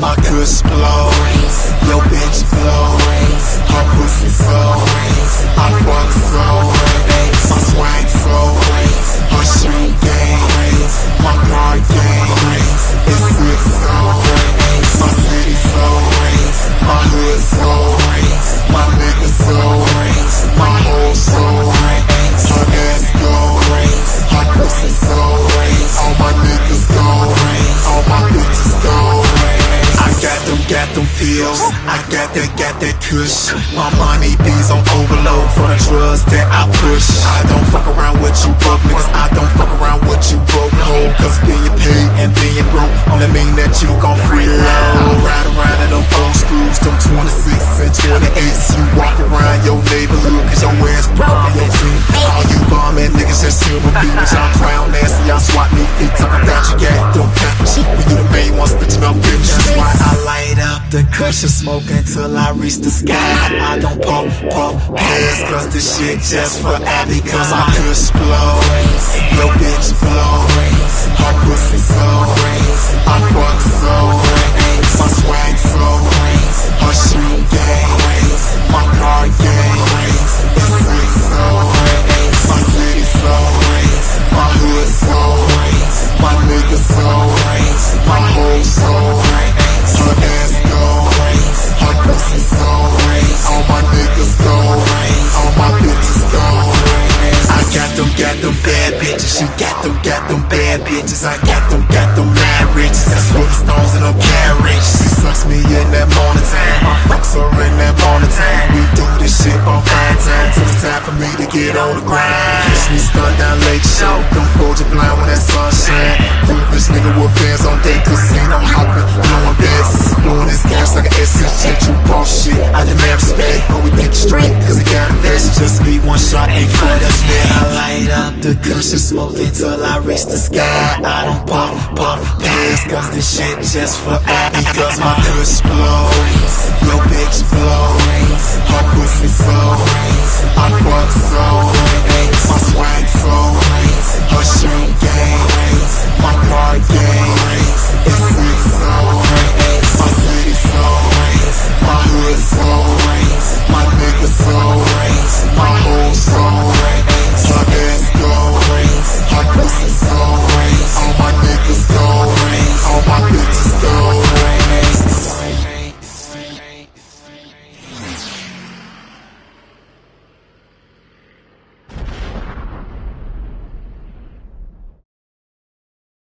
My kush blow, I got that, got that kush. My money bees on overload for the drugs that I push. I don't fuck around with you broke niggas. Cushion smoke until I reach the sky. I don't pump, pump, pass, cause this shit just for Abby. Cause my kush blow, your bitch blow, She got them, got them bad bitches. I got them, got them mad riches. That's Rolling Stones in them carriage. She sucks me in that morning time. I fucks her in that morning time. We do this shit on fine time. Till it's time for me to get on the grind. Catch me stunned down late show. Don't hold your blind when that sun shine. Real rich nigga with bands on deck. Casino hopping, blowing beds. Blowing this gas like an SC shit. I demand respect. But we straight. Cause it got invest. Just be one shot, ain't for that's it. I light up the cushion smoke until I reach the sky. I don't pop, pop, pass. Cause this shit just for Abby. Cause my kush blow. Your bitch blow. Her